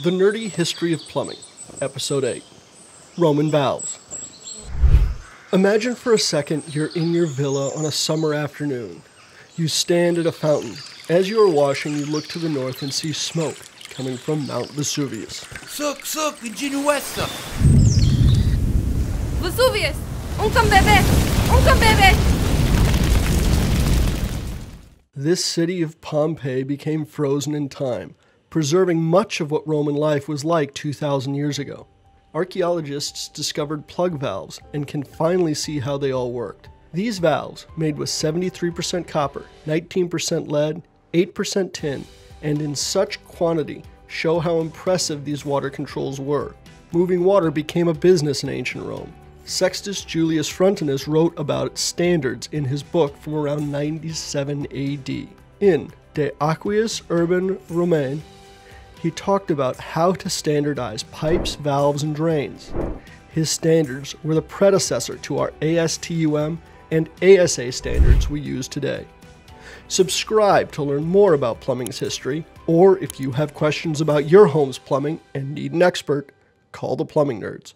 The Nerdy History of Plumbing, Episode 8 Roman Valves. Imagine for a second you're in your villa on a summer afternoon. You stand at a fountain. As you are washing, you look to the north and see smoke coming from Mount Vesuvius. Suc, suc, ingenuessa! Vesuvius! Un cam bebê! Un cam bebê! This city of Pompeii became frozen in time, preserving much of what Roman life was like 2,000 years ago. Archaeologists discovered plug valves and can finally see how they all worked. These valves, made with 73% copper, 19% lead, 8% tin, and in such quantity, show how impressive these water controls were. Moving water became a business in ancient Rome. Sextus Julius Frontinus wrote about its standards in his book from around 97 AD. In De Aqueis Urban Romae, he talked about how to standardize pipes, valves, and drains. His standards were the predecessor to our ASTM and ASA standards we use today. Subscribe to learn more about plumbing's history, or if you have questions about your home's plumbing and need an expert, call the Plumbing Nerds.